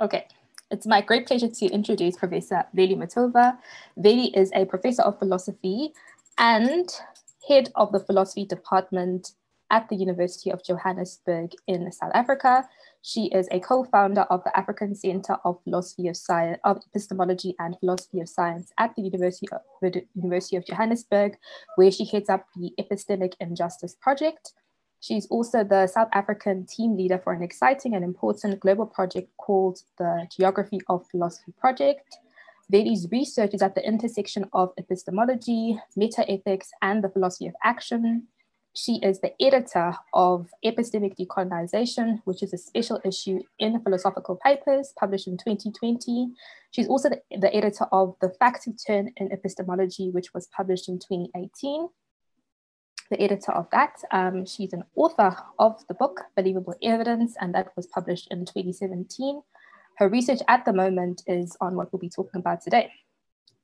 Okay, it's my great pleasure to introduce Professor Veli Mitova. Veli is a professor of philosophy and head of the philosophy department at the University of Johannesburg in South Africa. She is a co-founder of the African Center of Philosophy of Science, of Epistemology and Philosophy of Science at the University of, the University of Johannesburg, where she heads up the Epistemic Injustice Project. She's also the South African team leader for an exciting and important global project called the Geography of Philosophy Project. Veli's research is at the intersection of epistemology, metaethics, and the philosophy of action. She is the editor of Epistemic Decolonization, which is a special issue in Philosophical Papers published in 2020. She's also the, the editor of The Factive Turn in Epistemology, which was published in 2018 the editor of that. Um, she's an author of the book, Believable Evidence, and that was published in 2017. Her research at the moment is on what we'll be talking about today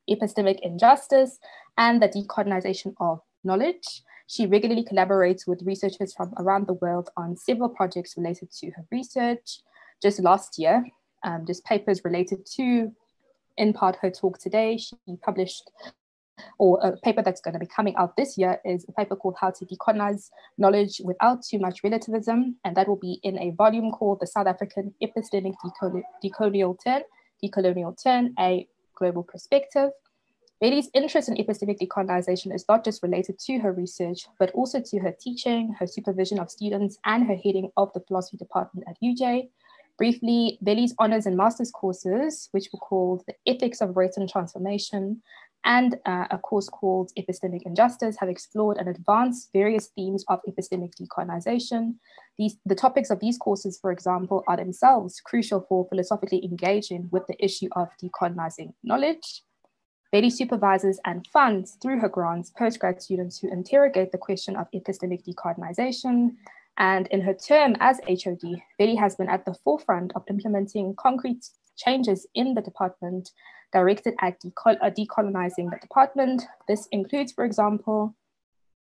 epistemic injustice and the decolonization of knowledge. She regularly collaborates with researchers from around the world on several projects related to her research. Just last year, um, just papers related to, in part, her talk today, she published or a paper that's going to be coming out this year is a paper called How to Decolonize Knowledge Without Too Much Relativism. And that will be in a volume called The South African Epistemic Decolonial Turn, Decolonial Turn, a Global Perspective. Veli's interest in epistemic decolonization is not just related to her research, but also to her teaching, her supervision of students, and her heading of the philosophy department at UJ. Briefly, Veli's honors and master's courses, which were called The Ethics of Race and Transformation and uh, a course called Epistemic Injustice have explored and advanced various themes of epistemic decolonization. These, the topics of these courses, for example, are themselves crucial for philosophically engaging with the issue of decolonizing knowledge. Veli supervises and funds through her grants postgrad students who interrogate the question of epistemic decolonization. And in her term as HOD, Veli has been at the forefront of implementing concrete changes in the department directed at decol uh, decolonizing the department. This includes, for example,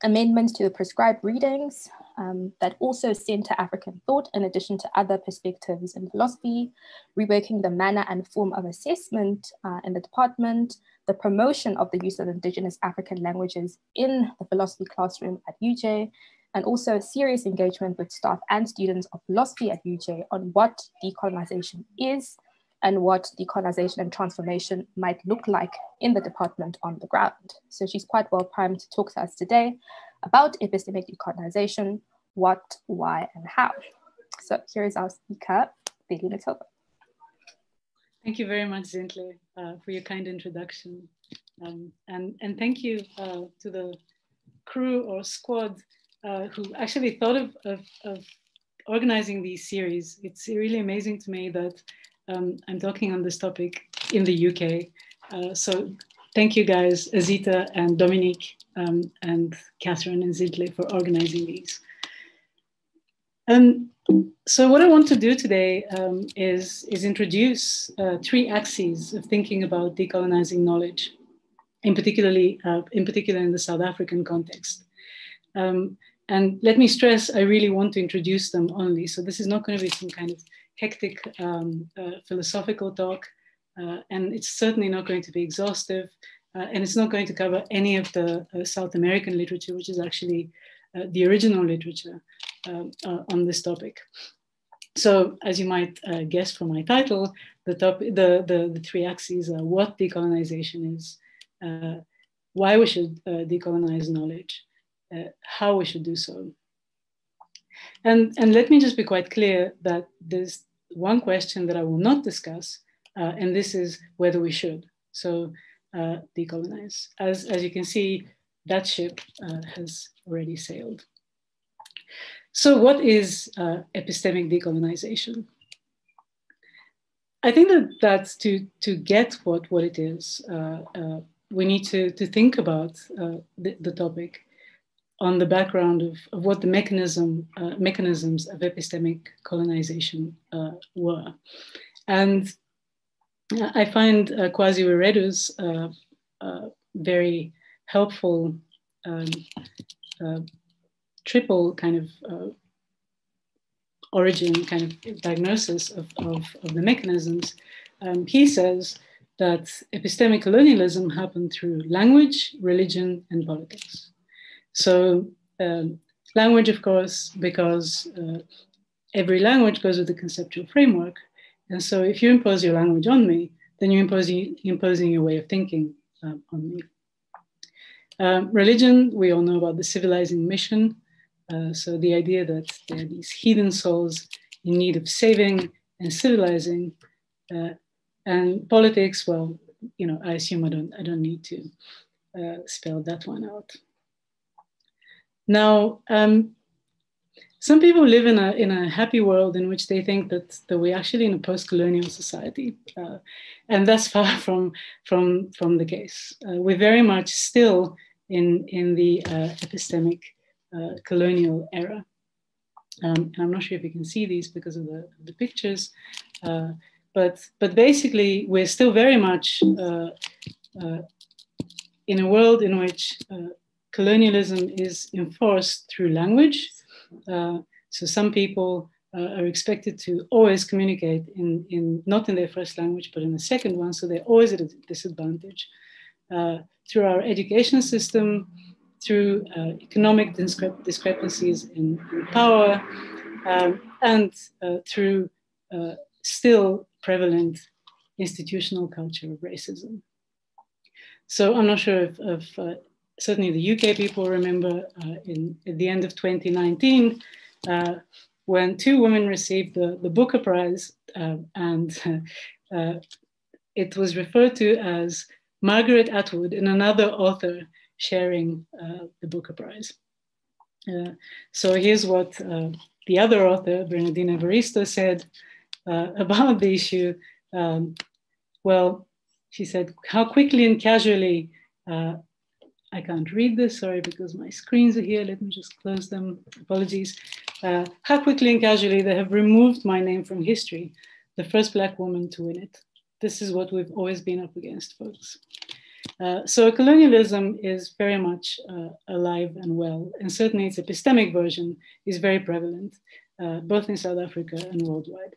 amendments to the prescribed readings um, that also center African thought in addition to other perspectives in philosophy, reworking the manner and form of assessment uh, in the department, the promotion of the use of indigenous African languages in the philosophy classroom at UJ, and also serious engagement with staff and students of philosophy at UJ on what decolonization is and what decolonization and transformation might look like in the department on the ground. So she's quite well primed to talk to us today about epistemic decolonization, what, why, and how. So here is our speaker, Veli Mitova. Thank you very much, Zinhle, uh, for your kind introduction. Um, and, and thank you uh, to the crew or squad uh, who actually thought of, of, of organizing these series. It's really amazing to me that um, I'm talking on this topic in the UK. Uh, so thank you guys, Azita and Dominic um, and Catherine and Zinhle for organizing these. Um, so what I want to do today um, is, is introduce uh, three axes of thinking about decolonizing knowledge, in particularly uh, in particular in the South African context. Um, and let me stress, I really want to introduce them only. So this is not going to be some kind of hectic um, uh, philosophical talk, uh, and it's certainly not going to be exhaustive, uh, and it's not going to cover any of the uh, South American literature, which is actually uh, the original literature um, on this topic. So, as you might guess from my title, the, top, the, the, the three axes are what decolonization is, why we should decolonize knowledge, how we should do so, and, and let me just be quite clear that there's one question that I will not discuss, uh, and this is whether we should. So uh, decolonize. As, as you can see, that ship uh, has already sailed. So what is uh, epistemic decolonization? I think that that's to, to get what, what it is, uh, uh, we need to, to think about the, the topic on the background of, of what the mechanism, uh, mechanisms of epistemic colonization uh, were. And I find uh, Kwasi Wiredu's uh, uh, very helpful um, uh, triple kind of origin kind of diagnosis of, of, of the mechanisms, um, he says that epistemic colonialism happened through language, religion, and politics. So um, language, of course, because uh, every language goes with a conceptual framework. And so if you impose your language on me, then you're imposing, imposing your way of thinking um, on me. Um, religion, we all know about the civilizing mission. Uh, so the idea that there are these heathen souls in need of saving and civilizing. Uh, and politics, well, you know, I assume I don't, I don't need to uh, spell that one out. Now, um, some people live in a, in a happy world in which they think that, that we're actually in a post-colonial society. Uh, and that's far from, from, from the case. Uh, we're very much still in, in the uh, epistemic uh, colonial era. Um, and I'm not sure if you can see these because of the, the pictures, uh, but, but basically we're still very much uh, in a world in which colonialism is enforced through language, uh, so some people uh, are expected to always communicate in, in not in their first language, but in the second one. So they're always at a disadvantage. Uh, through our education system, through uh, economic discrep discrepancies in, in power, um, and uh, through uh, still prevalent institutional culture of racism. So I'm not sure if, if certainly the UK people remember uh, in at the end of 2019 uh, when two women received the, the Booker Prize uh, and uh, it was referred to as Margaret Atwood and another author sharing uh, the Booker Prize. So here's what the other author, Bernardine Evaristo, said about the issue. Um, well, she said, how quickly and casually uh, I can't read this, sorry, because my screens are here. Let me just close them. Apologies. Uh, how quickly and casually they have removed my name from history, the first Black woman to win it. This is what we've always been up against, folks. Uh, so colonialism is very much uh, alive and well, and certainly its epistemic version is very prevalent, uh, both in South Africa and worldwide.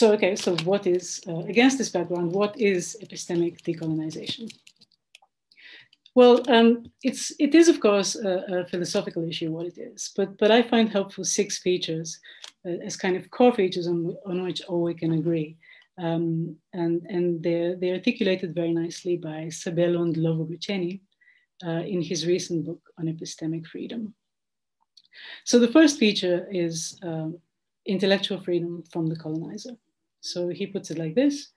So, okay, so what is, uh, against this background, what is epistemic decolonization? Well, um, it's, it is, of course, a, a, philosophical issue, what it is, but, but I find helpful six features uh, as kind of core features on, on which all we can agree. Um, and and they're, they're articulated very nicely by Sabelo Ndlovu uh, in his recent book on epistemic freedom. So the first feature is uh, intellectual freedom from the colonizer. So he puts it like this.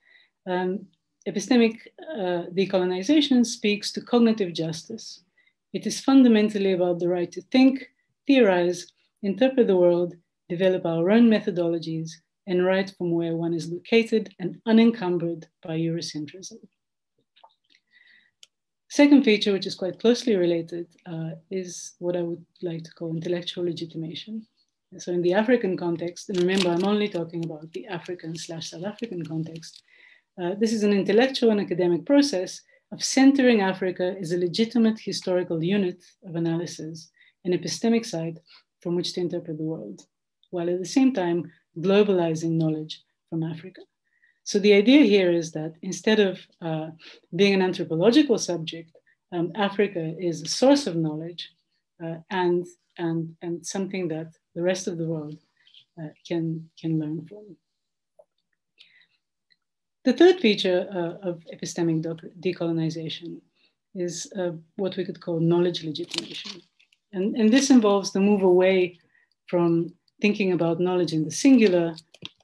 Um, epistemic uh, decolonization speaks to cognitive justice. It is fundamentally about the right to think, theorize, interpret the world, develop our own methodologies, and write from where one is located and unencumbered by Eurocentrism. Second feature, which is quite closely related, uh, is what I would like to call intellectual legitimation. So in the African context, and remember, I'm only talking about the African slash South African context, uh, this is an intellectual and academic process of centering Africa as a legitimate historical unit of analysis, an epistemic site from which to interpret the world, while at the same time globalizing knowledge from Africa. So the idea here is that instead of uh, being an anthropological subject, um, Africa is a source of knowledge uh, and, and, and something that the rest of the world uh, can, can learn from. The third feature uh, of epistemic decolonization is uh, what we could call knowledge legitimation. And, and this involves the move away from thinking about knowledge in the singular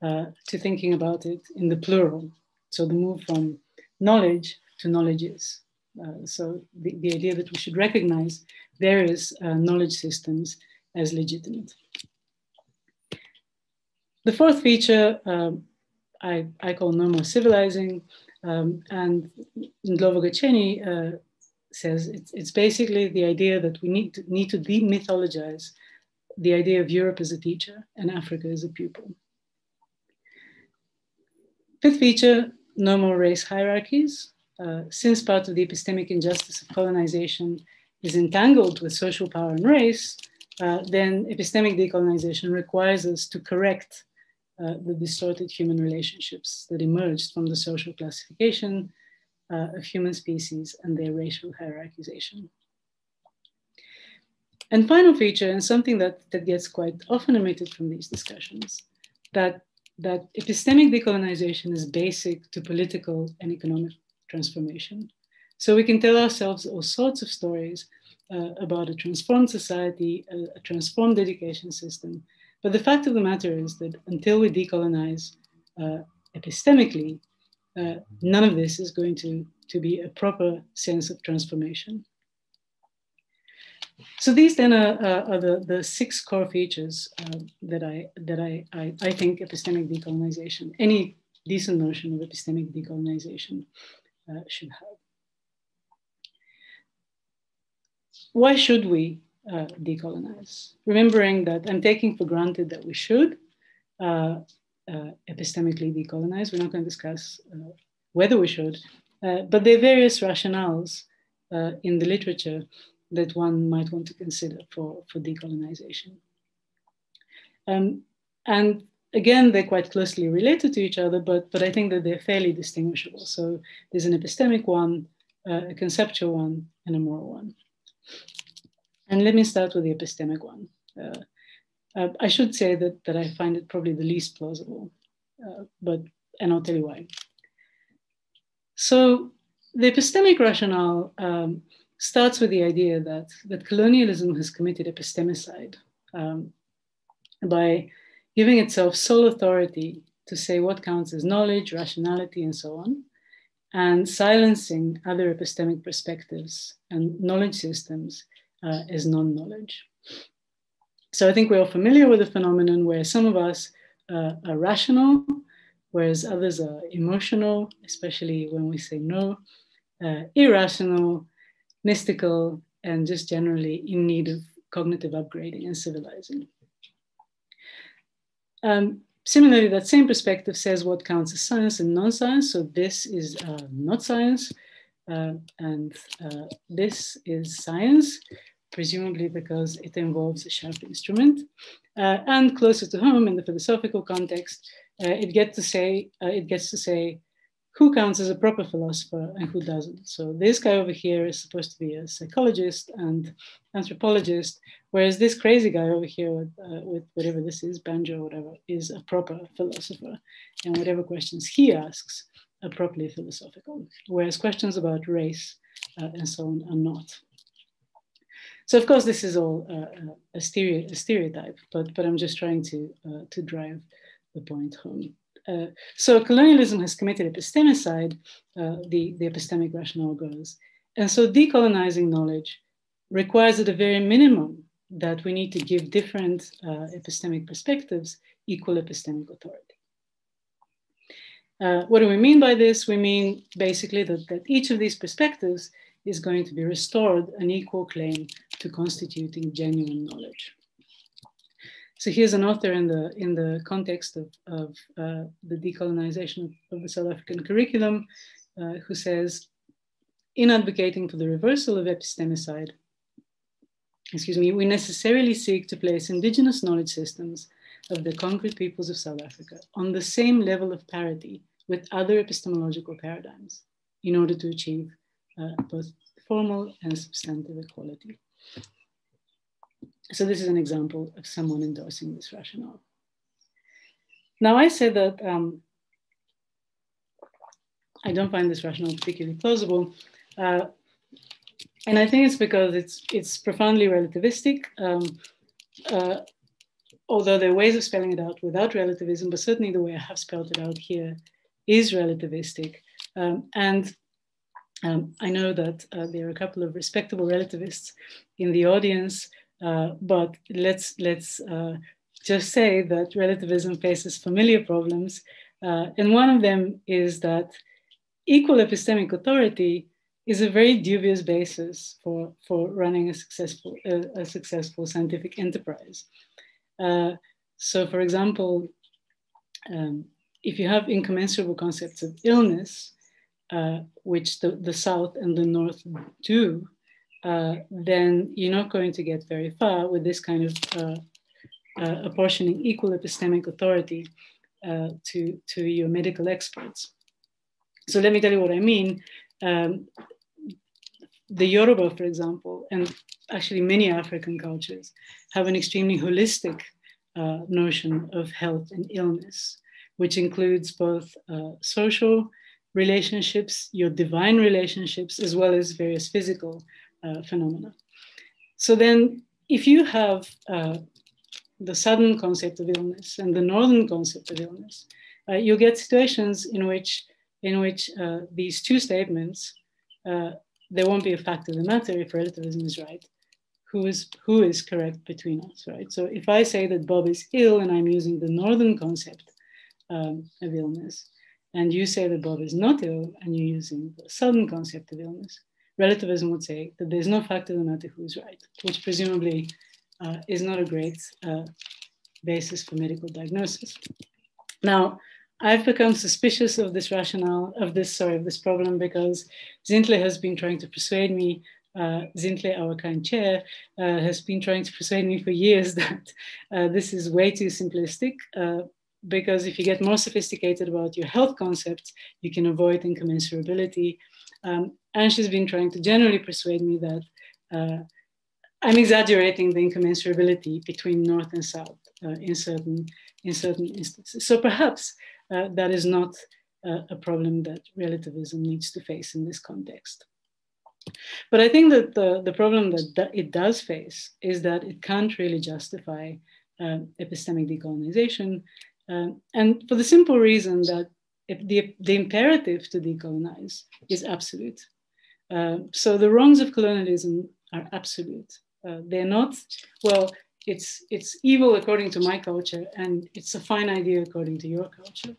uh, to thinking about it in the plural. So the move from knowledge to knowledges. Uh, so the, the idea that we should recognize various uh, knowledge systems as legitimate. The fourth feature um, I, I call no more civilizing, um, and Ndlovu uh, says it's, it's basically the idea that we need to, need to demythologize the idea of Europe as a teacher and Africa as a pupil. Fifth feature, no more race hierarchies. Uh, since part of the epistemic injustice of colonization is entangled with social power and race, uh, then epistemic decolonization requires us to correct uh, the distorted human relationships that emerged from the social classification uh, of human species and their racial hierarchization. And final feature, and something that, that gets quite often omitted from these discussions, that, that epistemic decolonization is basic to political and economic transformation. So we can tell ourselves all sorts of stories uh, about a transformed society, a, a, transformed education system. But the fact of the matter is that until we decolonize uh, epistemically, uh, none of this is going to, to be a proper sense of transformation. So these then are, are the, the six core features uh, that, I, that I, I, I, think epistemic decolonization, any decent notion of epistemic decolonization uh, should have. Why should we uh, decolonize? Remembering that I'm taking for granted that we should uh, uh, epistemically decolonize. We're not going to discuss whether we should, but there are various rationales in the literature that one might want to consider for, for decolonization. Um, and again, they're quite closely related to each other, but, but I think that they're fairly distinguishable. So there's an epistemic one, uh, a conceptual one, and a moral one. And let me start with the epistemic one. Uh, uh, I should say that, that I find it probably the least plausible, uh, but, and I'll tell you why. So the epistemic rationale um, starts with the idea that, that colonialism has committed epistemicide um, by giving itself sole authority to say what counts as knowledge, rationality, and so on, and silencing other epistemic perspectives and knowledge systems uh, as non knowledge. So I think we're all familiar with the phenomenon where some of us uh, are rational, whereas others are emotional, especially when we say no, uh, irrational, mystical, and just generally in need of cognitive upgrading and civilizing. Um, similarly, that same perspective says what counts as science and non-science. So this is uh, not science, uh, and uh, this is science, presumably because it involves a sharp instrument. Uh, and closer to home, in the philosophical context, uh, it gets to say uh, it gets to say who counts as a proper philosopher and who doesn't. So this guy over here is supposed to be a psychologist and anthropologist, whereas this crazy guy over here with, uh, with whatever this is, banjo or whatever, is a proper philosopher. And whatever questions he asks are properly philosophical, whereas questions about race uh, and so on are not. So of course, this is all uh, a, stereo, a, stereotype, but, but I'm just trying to, uh, to drive the point home. Uh, so colonialism has committed epistemicide, uh, the, the epistemic rationale goes. And so decolonizing knowledge requires at a very minimum that we need to give different uh, epistemic perspectives equal epistemic authority. Uh, what do we mean by this? We mean basically that, that each of these perspectives is going to be restored an equal claim to constituting genuine knowledge. So here's an author in the, in the context of, of uh, the decolonization of the South African curriculum uh, who says, in advocating for the reversal of epistemicide, excuse me, we necessarily seek to place indigenous knowledge systems of the concrete peoples of South Africa on the same level of parity with other epistemological paradigms in order to achieve uh, both formal and substantive equality. So this is an example of someone endorsing this rationale. Now I say that um, I don't find this rationale particularly plausible. Uh, and I think it's because it's, it's profoundly relativistic, um, uh, although there are ways of spelling it out without relativism, but certainly the way I have spelled it out here is relativistic. Um, and um, I know that uh, there are a couple of respectable relativists in the audience uh, but let's let's uh, just say that relativism faces familiar problems, uh, and one of them is that equal epistemic authority is a very dubious basis for for running a successful a successful scientific enterprise. Uh, so, for example, um, if you have incommensurable concepts of illness, uh, which the, the South and the North do, uh, then you're not going to get very far with this kind of uh, uh, apportioning equal epistemic authority uh, to, to your medical experts. So let me tell you what I mean. Um, the Yoruba, for example, and actually many African cultures have an extremely holistic uh, notion of health and illness, which includes both uh, social relationships, your divine relationships, as well as various physical uh, phenomena. So then, if you have uh, the southern concept of illness and the northern concept of illness, uh, you get situations in which in which uh, these two statements there won't be a fact of the matter if relativism is right who is who is correct between us, right? So if I say that Bob is ill and I'm using the northern concept um, of illness, and you say that Bob is not ill and you're using the southern concept of illness, relativism would say that there's no fact of the matter who's right, which presumably uh, is not a great uh, basis for medical diagnosis. Now, I've become suspicious of this rationale, of this, sorry, of this problem because Zinhle has been trying to persuade me uh, Zinhle, our kind chair, uh, has been trying to persuade me for years that uh, this is way too simplistic. Uh, because if you get more sophisticated about your health concepts, you can avoid incommensurability. Um, and she's been trying to generally persuade me that uh, I'm exaggerating the incommensurability between North and South uh, in certain in certain instances. So perhaps that is not a problem that relativism needs to face in this context. But I think that the, the problem that it does face is that it can't really justify uh, epistemic decolonization. Uh, and for the simple reason that the, the imperative to decolonize is absolute. Uh, so the wrongs of colonialism are absolute. Uh, they're not, well, it's, it's evil according to my culture, and it's a fine idea according to your culture.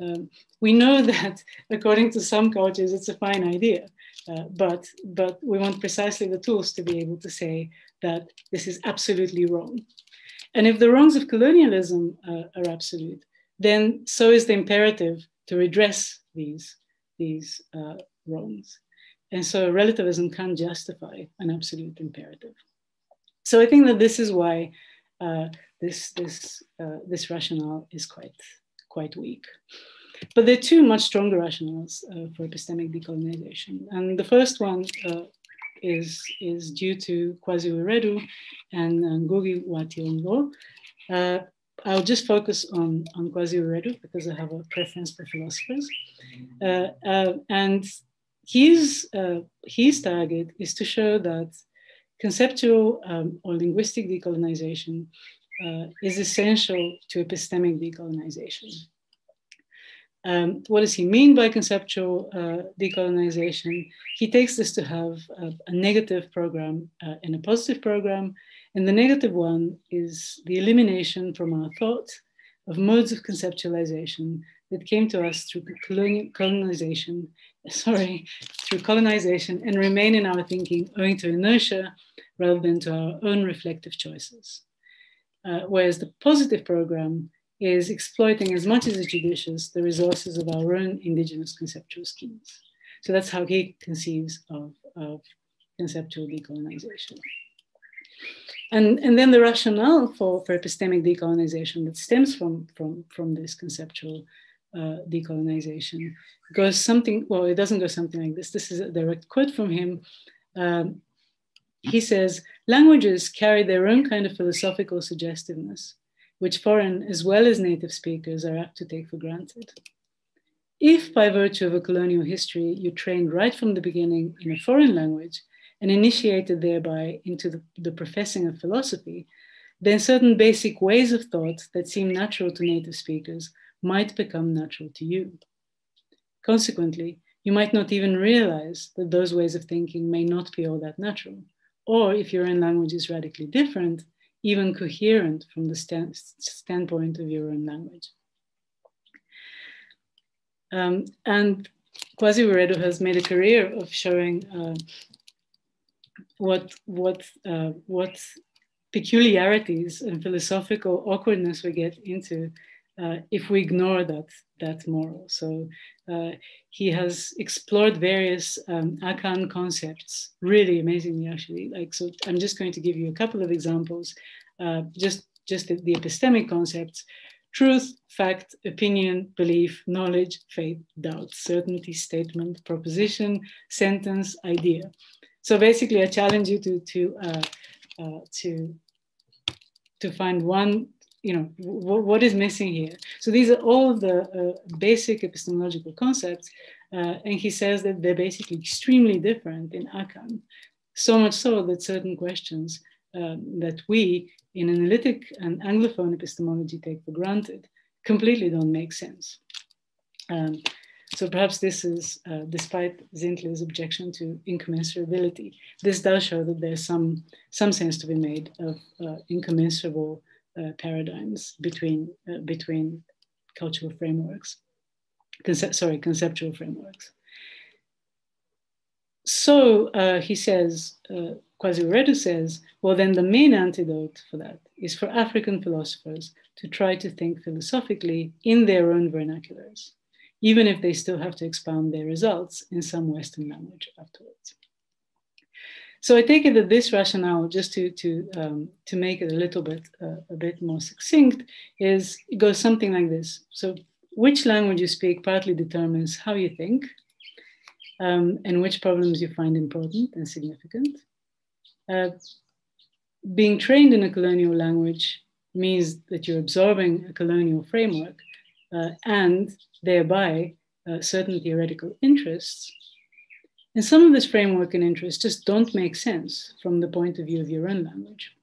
Um, we know that according to some cultures, it's a fine idea. Uh, but, but we want precisely the tools to be able to say that this is absolutely wrong. And if the wrongs of colonialism uh, are absolute, then so is the imperative to redress these, these uh, wrongs. And so relativism can't justify an absolute imperative. So I think that this is why uh, this, this, uh, this rationale is quite, quite weak. But there are two much stronger rationales uh, for epistemic decolonization. And the first one uh, is, is due to Kwasi Wiredu and Ngugi wa Thiong'o. Uh, I'll just focus on, on Kwasi Wiredu because I have a preference for philosophers. Uh, uh, and his, uh, his target is to show that conceptual um, or linguistic decolonization is essential to epistemic decolonization. Um, what does he mean by conceptual uh, decolonization? He takes this to have a, a negative program uh, and a positive program. And the negative one is the elimination from our thought of modes of conceptualization that came to us through colonization, sorry, through colonization and remain in our thinking owing to inertia rather than to our own reflective choices. Uh, whereas the positive program is exploiting as much as is judicious the resources of our own indigenous conceptual schemes. So that's how he conceives of, of conceptual decolonization. And, and then the rationale for, for epistemic decolonization that stems from, from, from this conceptual uh, decolonization goes something, well, it doesn't go something like this. This is a direct quote from him. Um, he says, languages carry their own kind of philosophical suggestiveness which foreign as well as native speakers are apt to take for granted. If, by virtue of a colonial history, you trained right from the beginning in a foreign language and initiated thereby into the, the professing of philosophy, then certain basic ways of thought that seem natural to native speakers might become natural to you. Consequently, you might not even realize that those ways of thinking may not be all that natural. Or if your own language is radically different, even coherent from the stand, standpoint of your own language. Um, and Kwasi Wiredu has made a career of showing uh, what, what, uh, what peculiarities and philosophical awkwardness we get into uh, if we ignore that, that moral. So uh, he has explored various um, Akan concepts really amazingly, actually. Like, so I'm just going to give you a couple of examples, uh, just, just the, the epistemic concepts truth, fact, opinion, belief, knowledge, faith, doubt, certainty, statement, proposition, sentence, idea. So basically, I challenge you to to uh, uh, to to find one. You know what is missing here. So these are all the uh, basic epistemological concepts, uh, and he says that they're basically extremely different in Akan. So much so that certain questions um, that we in analytic and Anglophone epistemology take for granted completely don't make sense. Um, so perhaps this is, uh, despite Zinhle's objection to incommensurability, this does show that there's some, some sense to be made of uh, incommensurable uh, paradigms between, uh, between cultural frameworks, Conce sorry, conceptual frameworks. So uh, he says, uh, Kwasi Wiredu says, well, then the main antidote for that is for African philosophers to try to think philosophically in their own vernaculars, even if they still have to expound their results in some Western language afterwards. So I take it that this rationale, just to, to, um, to make it a little bit, uh, a bit more succinct, is it goes something like this. So which language you speak partly determines how you think um, and which problems you find important and significant. Uh, being trained in a colonial language means that you're absorbing a colonial framework uh, and thereby uh, certain theoretical interests. And some of this framework and interest just don't make sense from the point of view of your own language.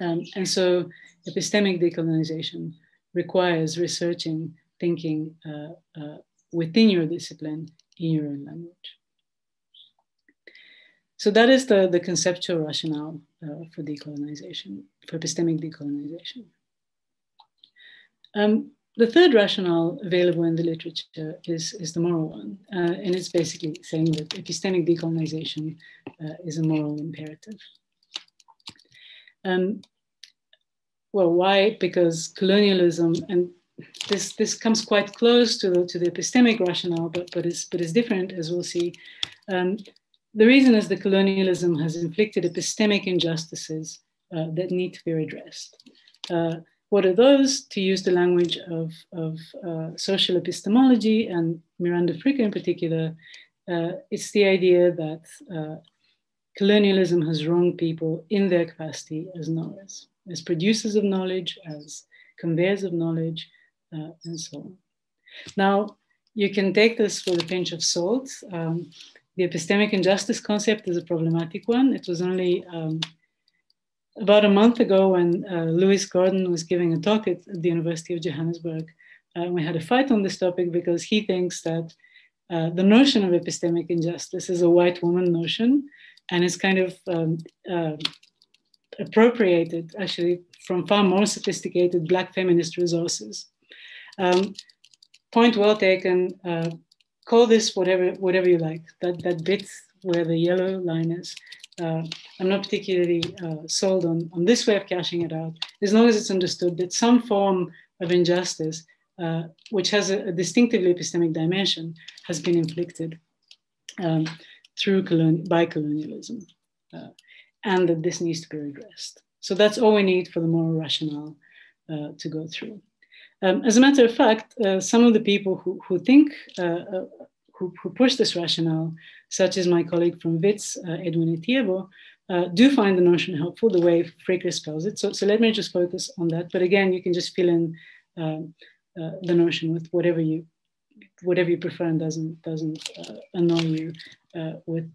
Um, and so epistemic decolonization requires researching, thinking uh, uh, within your discipline in your own language. So that is the, the conceptual rationale uh, for decolonization, for epistemic decolonization. Um, the third rationale available in the literature is, is the moral one, uh, and it's basically saying that epistemic decolonization uh, is a moral imperative. Um, well, why? Because colonialism, and this, this comes quite close to the, to the epistemic rationale, but, but, it's, but it's different, as we'll see. Um, the reason is that colonialism has inflicted epistemic injustices uh, that need to be redressed. Uh, what are those? To use the language of, of uh, social epistemology and Miranda Fricker in particular, uh, it's the idea that uh, colonialism has wronged people in their capacity as knowers, as producers of knowledge, as conveyors of knowledge, uh, and so on. Now, you can take this with a pinch of salt. Um, the epistemic injustice concept is a problematic one. It was only um, about a month ago when uh, Lewis Gordon was giving a talk at, the University of Johannesburg. Uh, we had a fight on this topic because he thinks that uh, the notion of epistemic injustice is a white woman notion and it's kind of um, uh, appropriated actually from far more sophisticated black feminist resources. Um, point well taken. Uh, call this whatever whatever you like. That that bit where the yellow line is. Uh, I'm not particularly uh, sold on, on this way of cashing it out, as long as it's understood that some form of injustice, uh, which has a, a, distinctively epistemic dimension, has been inflicted um, through colon by colonialism, uh, and that this needs to be redressed. So that's all we need for the moral rationale uh, to go through. Um, as a matter of fact, uh, some of the people who, who think, who, who, push this rationale, such as my colleague from WITS, uh, Edwin Etieyibo, uh, do find the notion helpful the way Fricker spells it. So, so let me just focus on that. But again, you can just fill in um, uh, the notion with whatever you whatever you prefer and doesn't doesn't annoy you with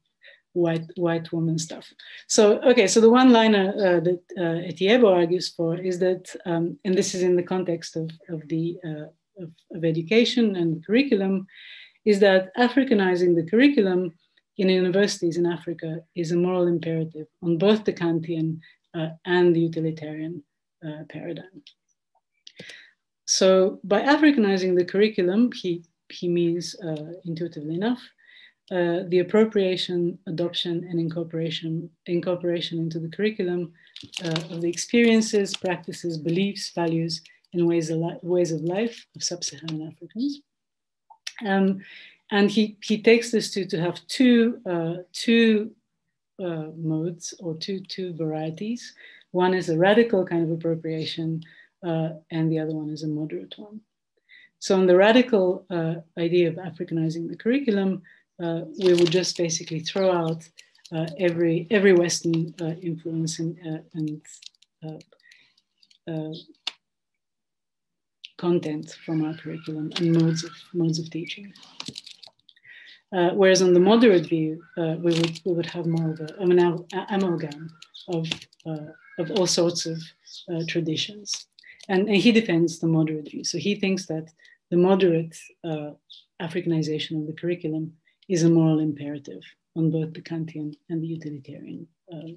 white white woman stuff. So okay, so the one liner uh, that uh, Etieyibo argues for is that, um, and this is in the context of of the uh, of, of, education and curriculum, is that Africanizing the curriculum in universities in Africa is a moral imperative on both the Kantian uh, and the utilitarian uh, paradigm. So by Africanizing the curriculum, he he means uh, intuitively enough uh, the appropriation, adoption, and incorporation, incorporation into the curriculum uh, of the experiences, practices, beliefs, values, and ways of, ways of life of sub-Saharan Africans. Um, and he, he takes this to, to have two, uh, two uh, modes or two, two varieties. One is a radical kind of appropriation, uh, and the other one is a moderate one. So on the radical uh, idea of Africanizing the curriculum, uh, we would just basically throw out uh, every every Western influence and, and content from our curriculum and modes of modes of teaching. Whereas on the moderate view, we would we would have more of a, an amalgam of of all sorts of traditions, and, and he defends the moderate view. So he thinks that the moderate uh, Africanization of the curriculum is a moral imperative on both the Kantian and the utilitarian uh,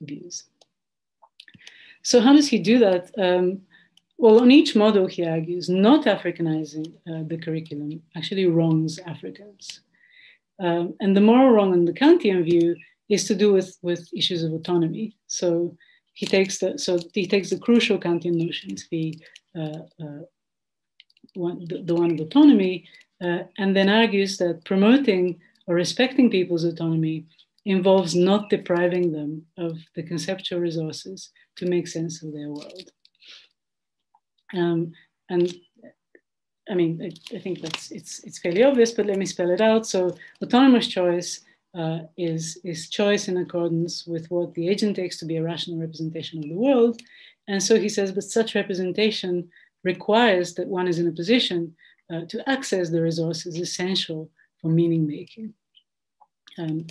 views. So how does he do that? Um, well, on each model, he argues, not Africanizing uh, the curriculum actually wrongs Africans. Um, and the moral wrong in the Kantian view is to do with, with issues of autonomy. So he takes the so he takes the crucial Kantian notions, the uh, uh, one, the, the, one of autonomy, uh, and then argues that promoting or respecting people's autonomy involves not depriving them of the conceptual resources to make sense of their world. Um, and I mean, I, I, think that's it's it's fairly obvious, but let me spell it out. So, autonomous choice uh, is is choice in accordance with what the agent takes to be a rational representation of the world, and so he says, but such representation requires that one is in a position uh, to access the resources essential for meaning making. Um,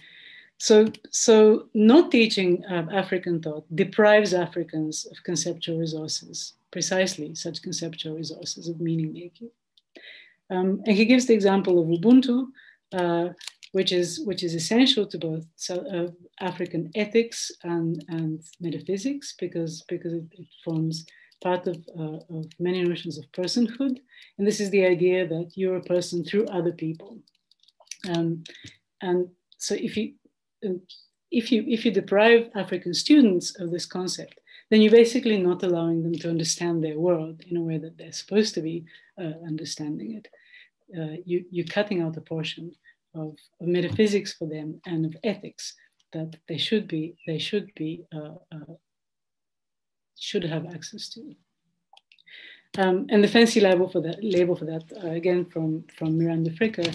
so, so not teaching uh, African thought deprives Africans of conceptual resources, precisely such conceptual resources of meaning making. Um, and he gives the example of Ubuntu, uh, which is which is essential to both uh, African ethics and, and metaphysics because because it, it forms part of, uh, of many notions of personhood. And this is the idea that you're a person through other people. Um, and so if you, if, you, if you deprive African students of this concept, then you're basically not allowing them to understand their world in a way that they're supposed to be uh, understanding it. Uh, you, you're cutting out a portion of, of, metaphysics for them and of ethics that they should be, they should be uh, uh should have access to. Um, and the fancy label for that, label for that uh, again from, from Miranda Fricker,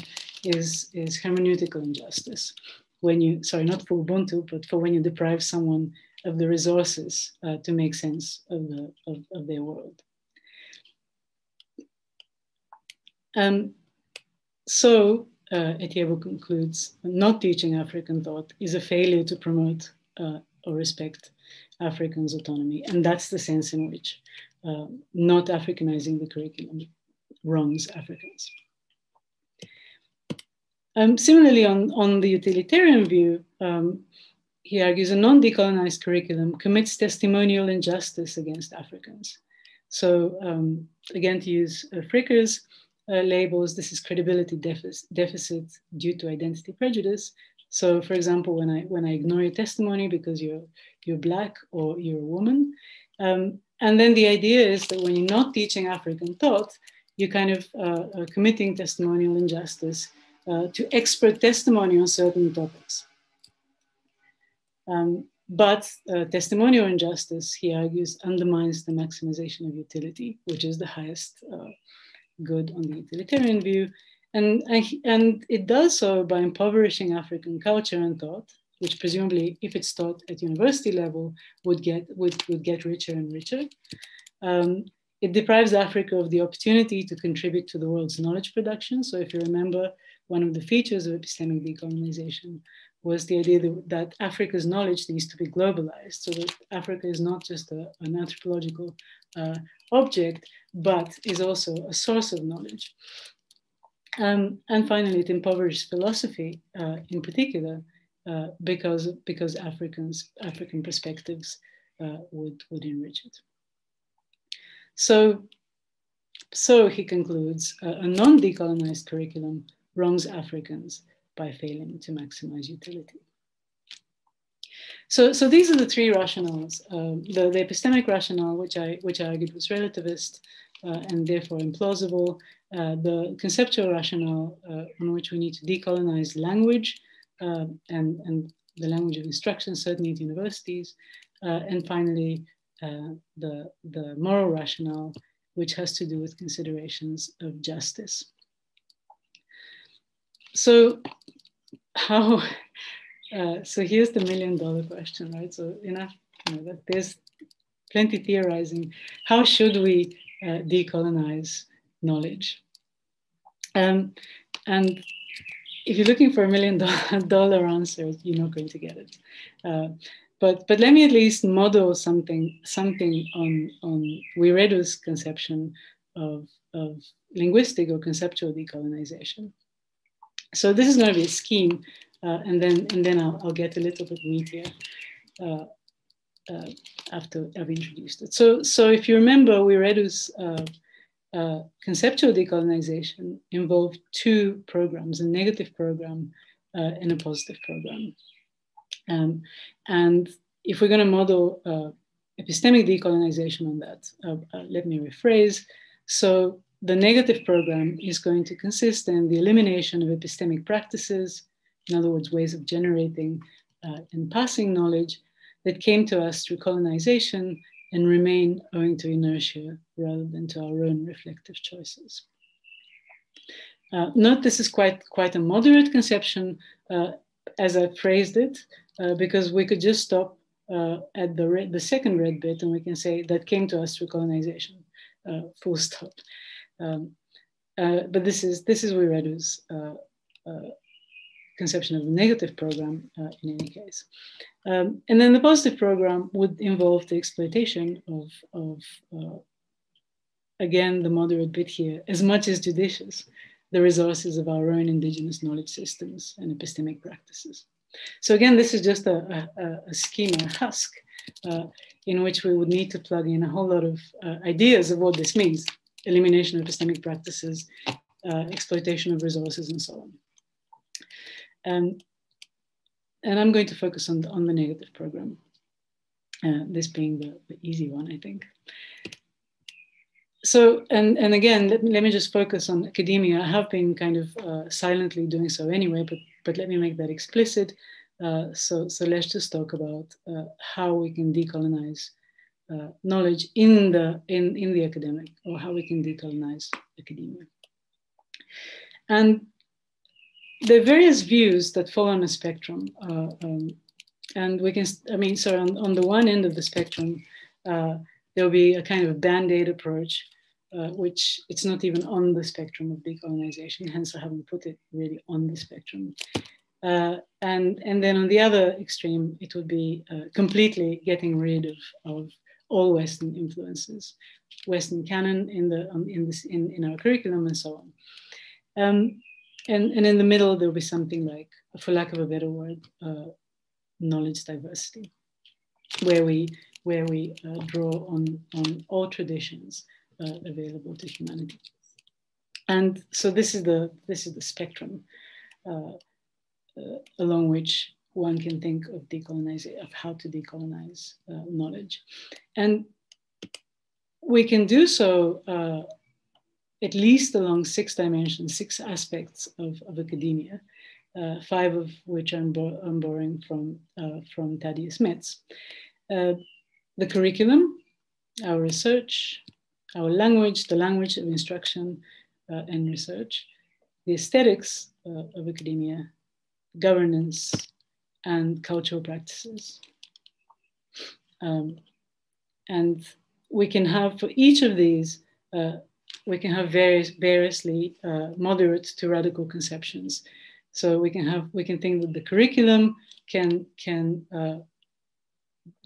is, is hermeneutical injustice. When you, sorry, not for Ubuntu, but for when you deprive someone of the resources uh, to make sense of, the, of, of their world. Um, so uh, Etieyibo concludes, not teaching African thought is a failure to promote uh, or respect Africans' autonomy. And that's the sense in which uh, not Africanizing the curriculum wrongs Africans. Um, similarly, on, on the utilitarian view, um, he argues a non-decolonized curriculum commits testimonial injustice against Africans. So um, again, to use uh, Fricker's uh, labels, this is credibility deficit, deficit due to identity prejudice. So for example, when I, when I ignore your testimony because you're, you're black or you're a woman, um, and then the idea is that when you're not teaching African thought, you're kind of uh, uh, committing testimonial injustice uh, to expert testimony on certain topics. Um, but uh, testimonial injustice, he argues, undermines the maximization of utility, which is the highest uh, good on the utilitarian view. And, and it does so by impoverishing African culture and thought, which presumably, if it's taught at university level, would get, would, would get richer and richer. Um, it deprives Africa of the opportunity to contribute to the world's knowledge production. So if you remember, one of the features of epistemic decolonization was the idea that, that, Africa's knowledge needs to be globalized, so that Africa is not just a, an anthropological uh, object, but is also a source of knowledge. Um, and finally, it impoverishes philosophy uh, in particular, uh, because because Africans African perspectives uh, would would enrich it. So, so he concludes a non-decolonized curriculum wrongs Africans by failing to maximize utility. so, so these are the three rationales. Um, the, the, epistemic rationale, which I, which I argued was relativist uh, and therefore implausible. Uh, the conceptual rationale uh, on which we need to decolonize language uh, and, and the language of instruction, certainly at universities. Uh, and finally, the, the moral rationale, which has to do with considerations of justice. So how, uh, so here's the million dollar question, right? So enough, you know, there's plenty theorizing. How should we uh, decolonize knowledge? Um, and if you're looking for a million dollar answer, you're not going to get it. Uh, but, but let me at least model something, something on, on Wiredu's conception of, of linguistic or conceptual decolonization. So this is going to be a scheme, uh, and then and then I'll, I'll, get a little bit meatier uh, uh, after I've introduced it. So so if you remember, Wiredu's uh, uh, conceptual decolonization involved two programs: a negative program uh, and a positive program. Um, and if we're going to model epistemic decolonization on that, let me rephrase. So the negative program is going to consist in the elimination of epistemic practices, in other words, ways of generating uh, and passing knowledge that came to us through colonization and remain owing to inertia rather than to our own reflective choices. Uh, note this is quite, quite a moderate conception uh, as I phrased it, uh, because we could just stop uh, at the, red, the second red bit and we can say that came to us through colonization, uh, full stop. Um, uh, but this is this is Wiredu's uh, uh, conception of the negative program uh, in any case. Um, and then the positive program would involve the exploitation of, of uh, again, the moderate bit here, as much as judicious, the resources of our own indigenous knowledge systems and epistemic practices. So again, this is just a, a, a schema, a husk, uh, in which we would need to plug in a whole lot of ideas of what this means elimination of epistemic practices, uh, exploitation of resources, and so on. Um, and I'm going to focus on the, on the negative program, uh, this being the, the easy one, I think. So, and, and again, let me, let me just focus on academia. I have been kind of uh, silently doing so anyway, but, but let me make that explicit. Uh, so, so let's just talk about uh, how we can decolonize uh, knowledge in the in, in the academic or how we can decolonize academia. And are various views that fall on a spectrum. Uh, um, and we can, I mean, so on, on the one end of the spectrum, uh, there'll be a kind of band-aid approach, uh, which it's not even on the spectrum of decolonization, hence I haven't put it really on the spectrum. Uh, and, and then on the other extreme, it would be uh, completely getting rid of, of all Western influences, Western canon in the um, in this in, in our curriculum and so on. Um, and, and in the middle, there'll be something like, for lack of a better word, uh, knowledge diversity, where we where we uh, draw on on all traditions uh, available to humanity. And so this is the this is the spectrum uh, uh, along which one can think of decolonizing, of how to decolonize uh, knowledge. And we can do so uh, at least along six dimensions, six aspects of, of academia, uh, five of which I'm, bo I'm borrowing from, uh, from Thaddeus Metz. Uh, the curriculum, our research, our language, the language of instruction uh, and research, the aesthetics of academia, governance, and cultural practices. Um, and we can have for each of these, uh, we can have various, variously uh, moderate to radical conceptions. So we can have, we can think that the curriculum can, can uh,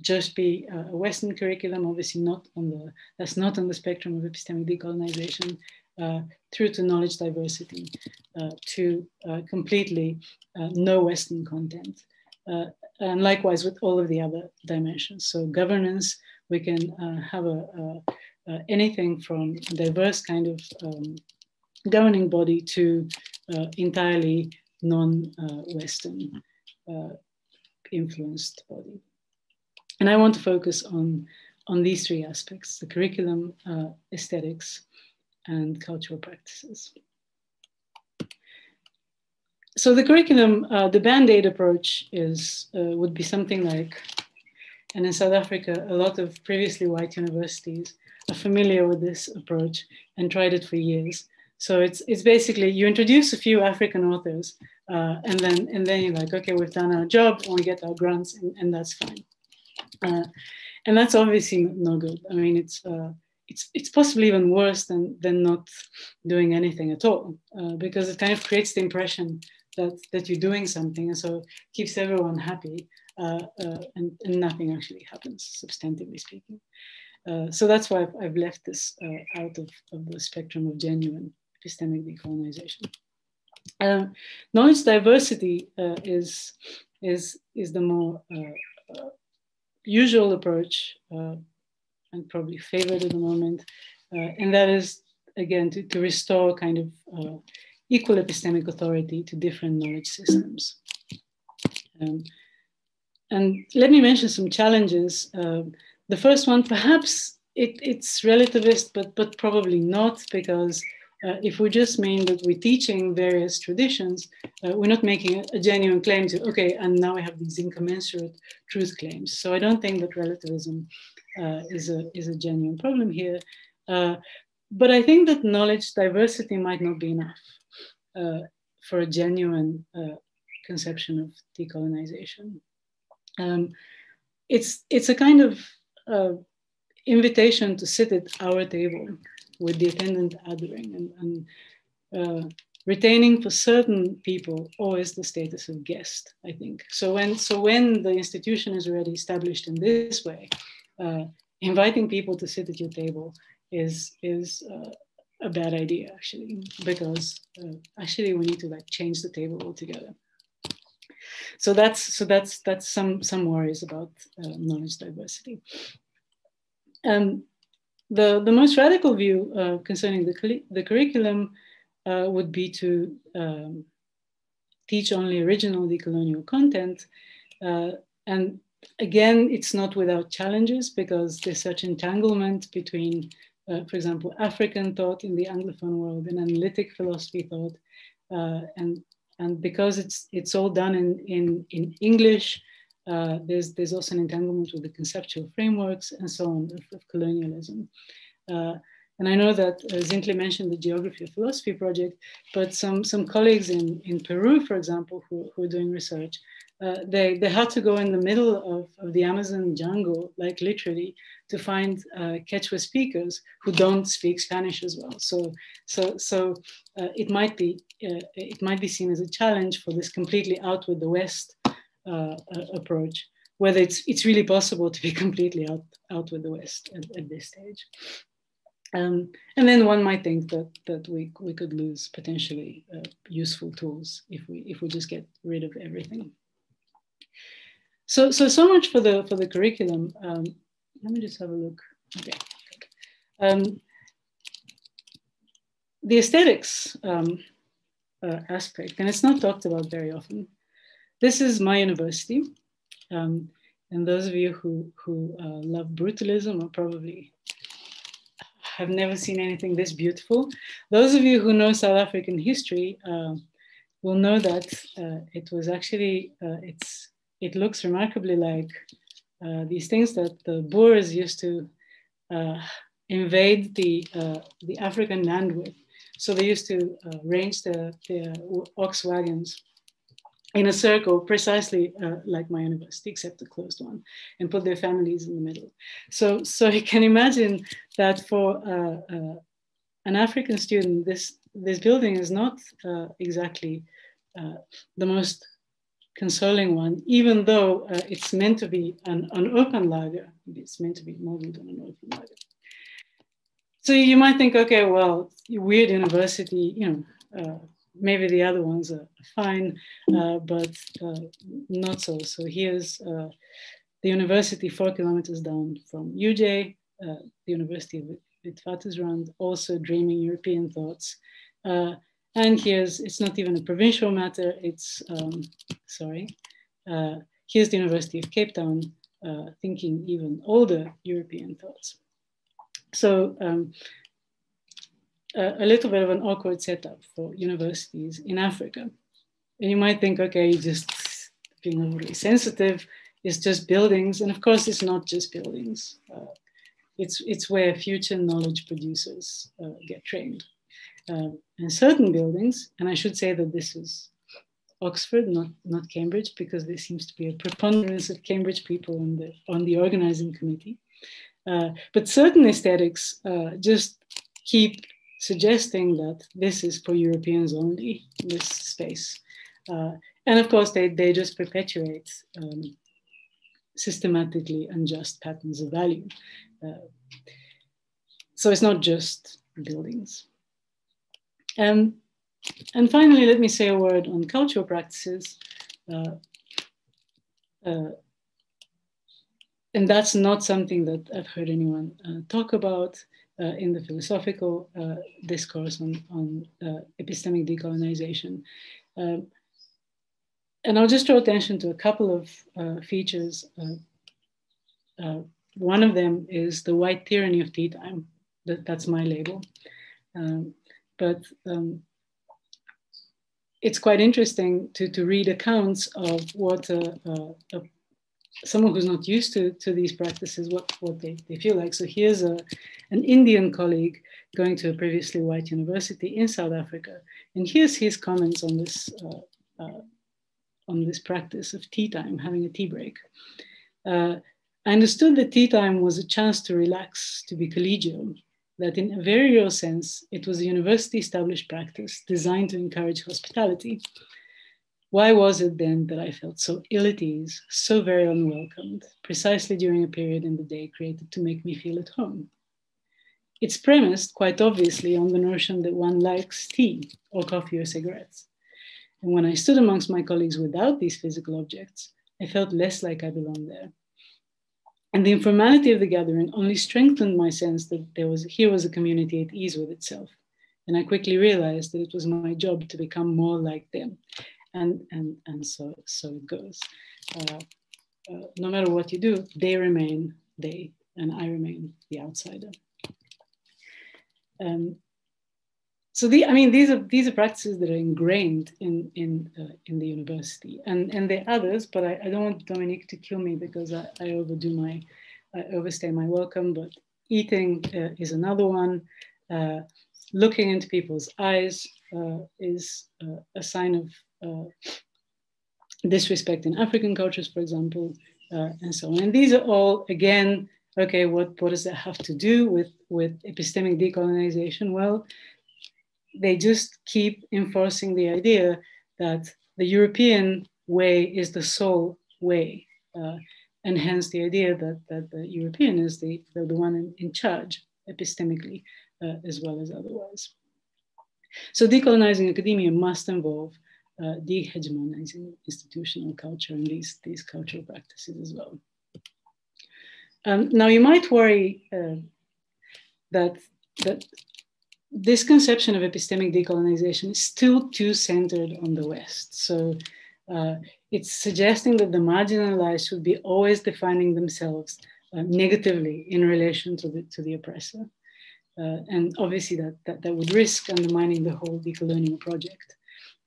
just be a Western curriculum, obviously not on the, that's not on the spectrum of epistemic decolonization, uh, through to knowledge diversity, uh, to uh, completely uh, no Western content. Uh, and likewise with all of the other dimensions. So governance, we can uh, have a, a, anything from diverse kind of um, governing body to uh, entirely non-Western uh, influenced body. And I want to focus on, on these three aspects, the curriculum, uh, aesthetics, and cultural practices. So the curriculum, uh, the band-aid approach is, uh, would be something like, and in South Africa, a lot of previously white universities are familiar with this approach and tried it for years. So it's, it's basically, you introduce a few African authors uh, and then and then you're like, okay, we've done our job and we get our grants and, and that's fine. Uh, and that's obviously no good. I mean, it's uh, it's it's possibly even worse than than not doing anything at all uh, because it kind of creates the impression that that you're doing something and so keeps everyone happy uh, uh, and, and nothing actually happens substantively speaking. so that's why I've, I've left this out of, of the spectrum of genuine epistemic decolonization. Uh, knowledge diversity uh, is, is, is the more uh, uh usual approach uh, and probably favored at the moment. Uh, and that is, again, to, to restore kind of equal epistemic authority to different knowledge systems. Um, and let me mention some challenges. the first one, perhaps it, it's relativist, but, but probably not, because uh, if we just mean that we're teaching various traditions, uh, we're not making a, a, genuine claim to, okay, and now we have these incommensurate truth claims. So I don't think that relativism uh, is, a, is a genuine problem here. Uh, but I think that knowledge diversity might not be enough uh, for a genuine uh, conception of decolonization. Um, it's, it's a kind of invitation to sit at our table with the attendant othering and, and uh, retaining for certain people always the status of guest, I think. So when, so when the institution is already established in this way, uh, inviting people to sit at your table is, is uh, a bad idea actually, because uh, actually we need to like change the table altogether. So that's, so that's, that's some, some worries about uh, knowledge diversity. Um, the, the most radical view uh, concerning the, the curriculum uh, would be to um, teach only original decolonial content. Uh, and again, it's not without challenges because there's such entanglement between, uh, for example, African thought in the Anglophone world and analytic philosophy thought. Uh, and, and because it's, it's all done in, in, in English, uh, there's, there's also an entanglement with the conceptual frameworks and so on of, of colonialism. Uh, and I know that uh, mentioned the Geography of Philosophy project, but some, some colleagues in, in Peru, for example, who, who are doing research, uh, they, they had to go in the middle of, of the Amazon jungle, like literally, to find uh, Quechua speakers who don't speak Spanish as well. So, so, so uh, it might be uh, it might be seen as a challenge for this completely out with the West uh, approach, whether it's, it's really possible to be completely out, out with the West at, at this stage. Um, and then one might think that, that we, we could lose potentially uh, useful tools if we, if we just get rid of everything. So, so, so much for the, for the curriculum. Um, let me just have a look. Okay. Um, the aesthetics um, uh, aspect, and it's not talked about very often, this is my university. Um, and those of you who, who uh, love brutalism are probably have never seen anything this beautiful. Those of you who know South African history uh, will know that uh, it was actually, uh, it's, it looks remarkably like uh, these things that the Boers used to uh, invade the, the African land with. So they used to range the, the ox wagons in a circle precisely uh, like my university, except a closed one, and put their families in the middle. So, so you can imagine that for uh, uh, an African student, this, this building is not uh, exactly uh, the most consoling one, even though uh, it's meant to be an, an open laager. It's meant to be modeled on an open laager. So you might think, okay, well, weird university, you know, maybe the other ones are fine, uh, but uh, not so. So here's uh, the university four kilometers down from UJ, uh, the University of Witwatersrand, also dreaming European thoughts. And here's, it's not even a provincial matter, it's, um, sorry, uh, here's the University of Cape Town, uh, thinking even older European thoughts. So um, a, a, little bit of an awkward setup for universities in Africa. And you might think, okay, just being overly sensitive, it's just buildings. And of course, it's not just buildings. Uh, it's, it's where future knowledge producers uh, get trained. Uh, and certain buildings, and I should say that this is Oxford, not, not Cambridge, because there seems to be a preponderance of Cambridge people on the, on the organizing committee. Uh, but certain aesthetics uh, just keep suggesting that this is for Europeans only, this space. Uh, and of course, they, they just perpetuate um, systematically unjust patterns of value. Uh, so it's not just buildings. Um, and finally, let me say a word on cultural practices. Uh, uh, and that's not something that I've heard anyone uh, talk about uh, in the philosophical uh, discourse on, on uh, epistemic decolonization. Um, and I'll just draw attention to a couple of features. one of them is the white tyranny of tea time. That, that's my label. Um, but um, it's quite interesting to, to read accounts of what a, a, a, someone who's not used to, to these practices, what, what they, they feel like. So here's a, an Indian colleague going to a previously white university in South Africa. And here's his comments on this, uh, uh, on this practice of tea time, having a tea break. Uh, I understood that tea time was a chance to relax, to be collegial, that in a very real sense, it was a university established practice designed to encourage hospitality. Why was it then that I felt so ill at ease, so very unwelcomed, precisely during a period in the day created to make me feel at home? It's premised quite obviously on the notion that one likes tea or coffee or cigarettes. And when I stood amongst my colleagues without these physical objects, I felt less like I belonged there. And the informality of the gathering only strengthened my sense that there was, here was a community at ease with itself. And I quickly realized that it was my job to become more like them. And, and, and so, so it goes. Uh, uh, no matter what you do, they remain they, and I remain the outsider. Um, so the, I mean, these are these are practices that are ingrained in in uh, in the university, and and there are others, but I, I don't want Dominic to kill me because I, I overdo my, I overstay my welcome. But eating uh, is another one. Uh, looking into people's eyes uh, is uh, a sign of uh, disrespect in African cultures, for example, and so on. And these are all again, okay. What what does that have to do with with epistemic decolonization? Well they just keep enforcing the idea that the European way is the sole way, uh, and hence the idea that, that the European is the, the, the one in, in charge epistemically uh, as well as otherwise. So decolonizing academia must involve uh, dehegemonizing institutional culture and these, these cultural practices as well. Um, now you might worry uh, that, that this conception of epistemic decolonization is still too centered on the West. So uh, it's suggesting that the marginalized should be always defining themselves uh, negatively in relation to the, to the oppressor. Uh, and obviously that, that, that would risk undermining the whole decolonial project.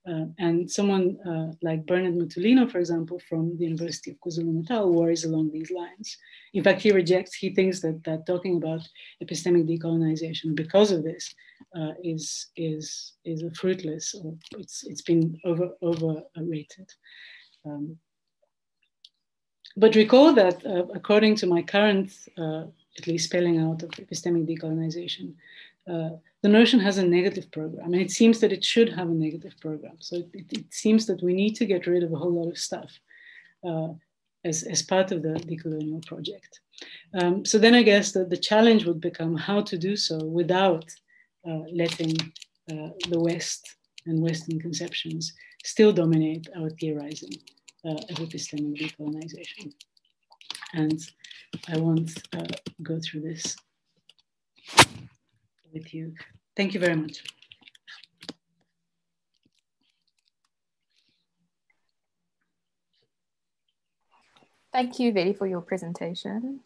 Uh, and someone uh, like Bernard Matolino, for example, from the University of KwaZulu-Natal worries along these lines. In fact, he rejects, he thinks that, that talking about epistemic decolonization because of this uh, is, is, is fruitless, or it's, it's been over, overrated. Um, but recall that uh, according to my current, uh, at least spelling out of epistemic decolonization, the notion has a negative program, and it seems that it should have a negative program. So it, it, it seems that we need to get rid of a whole lot of stuff uh, as, as part of the decolonial project. Um, so then I guess that the challenge would become how to do so without uh, letting uh, the West and Western conceptions still dominate our theorizing uh, of epistemic decolonization. And I won't uh, go through this with you. Thank you very much. Thank you, Veli, for your presentation.